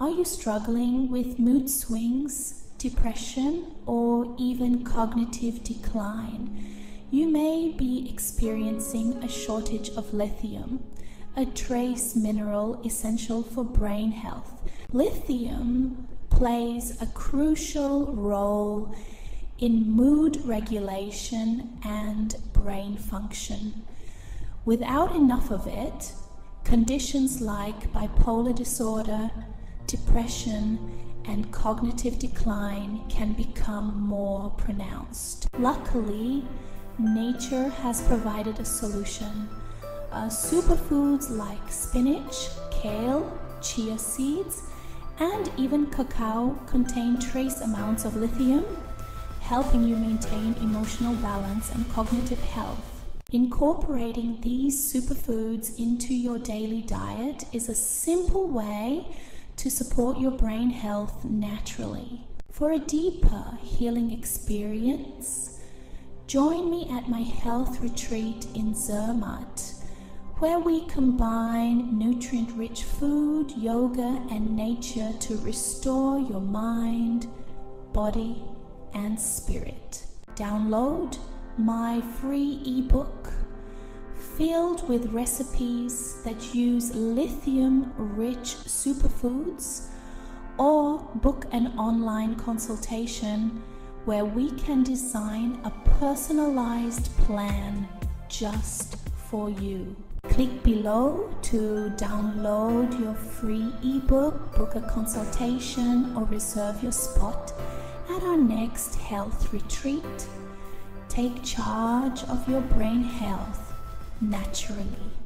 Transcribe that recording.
Are you struggling with mood swings, depression, or even cognitive decline? You may be experiencing a shortage of lithium, a trace mineral essential for brain health. Lithium plays a crucial role in mood regulation and brain function. Without enough of it, conditions like bipolar disorder, depression, and cognitive decline can become more pronounced. Luckily, nature has provided a solution. Uh, superfoods like spinach, kale, chia seeds, and even cacao contain trace amounts of lithium, helping you maintain emotional balance and cognitive health. Incorporating these superfoods into your daily diet is a simple way to support your brain health naturally. For a deeper healing experience, join me at my health retreat in Zermatt, where we combine nutrient rich food, yoga, and nature to restore your mind, body, and spirit. Download my free ebook filled with recipes that use lithium rich superfoods, or book an online consultation where we can design a personalized plan just for you. Click below to download your free ebook, book a consultation, or reserve your spot at our next health retreat. Take charge of your brain health naturally.